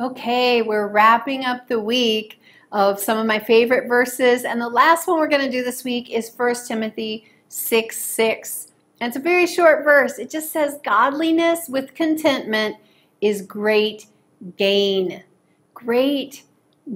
Okay, we're wrapping up the week of some of my favorite verses, and the last one we're going to do this week is 1 Timothy 6 6. And it's a very short verse. It just says, Godliness with contentment is great gain. Great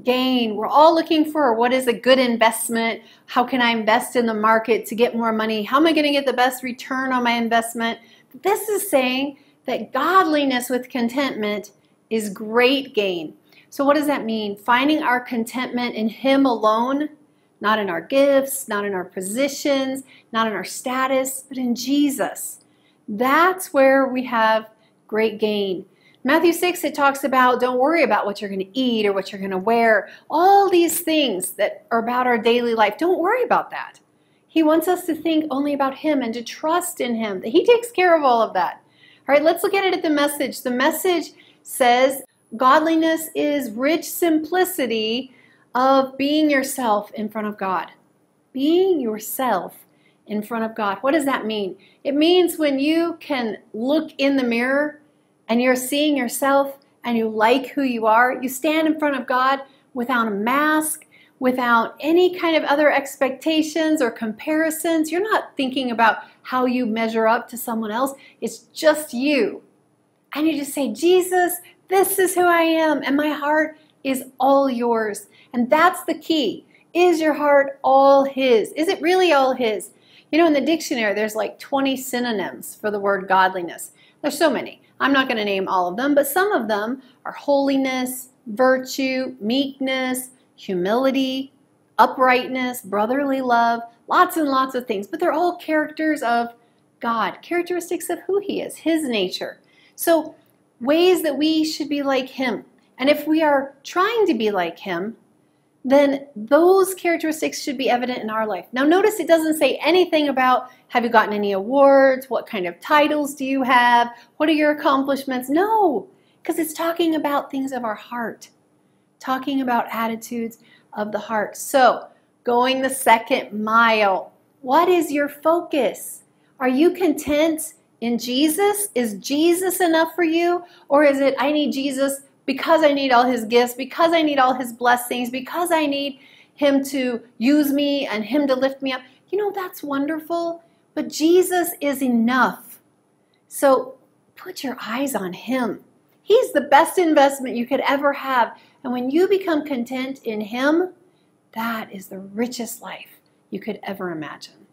gain. We're all looking for what is a good investment? How can I invest in the market to get more money? How am I going to get the best return on my investment? This is saying that godliness with contentment is great gain. So, what does that mean? Finding our contentment in Him alone, not in our gifts, not in our positions, not in our status, but in Jesus. That's where we have great gain. Matthew 6, it talks about don't worry about what you're going to eat or what you're going to wear. All these things that are about our daily life, don't worry about that. He wants us to think only about Him and to trust in Him, that He takes care of all of that. All right, let's look at it at the message. The message says godliness is rich simplicity of being yourself in front of God. Being yourself in front of God. What does that mean? It means when you can look in the mirror and you're seeing yourself and you like who you are, you stand in front of God without a mask, without any kind of other expectations or comparisons. You're not thinking about how you measure up to someone else. It's just you. And need to say, Jesus, this is who I am, and my heart is all yours. And that's the key. Is your heart all His? Is it really all His? You know, in the dictionary, there's like 20 synonyms for the word godliness. There's so many. I'm not going to name all of them, but some of them are holiness, virtue, meekness, humility, uprightness, brotherly love, lots and lots of things. But they're all characters of God, characteristics of who He is, His nature. So, ways that we should be like Him. And if we are trying to be like Him, then those characteristics should be evident in our life. Now, notice it doesn't say anything about have you gotten any awards? What kind of titles do you have? What are your accomplishments? No, because it's talking about things of our heart, talking about attitudes of the heart. So, going the second mile, what is your focus? Are you content in Jesus? Is Jesus enough for you? Or is it, I need Jesus because I need all his gifts, because I need all his blessings, because I need him to use me and him to lift me up? You know, that's wonderful, but Jesus is enough. So put your eyes on him. He's the best investment you could ever have. And when you become content in him, that is the richest life you could ever imagine.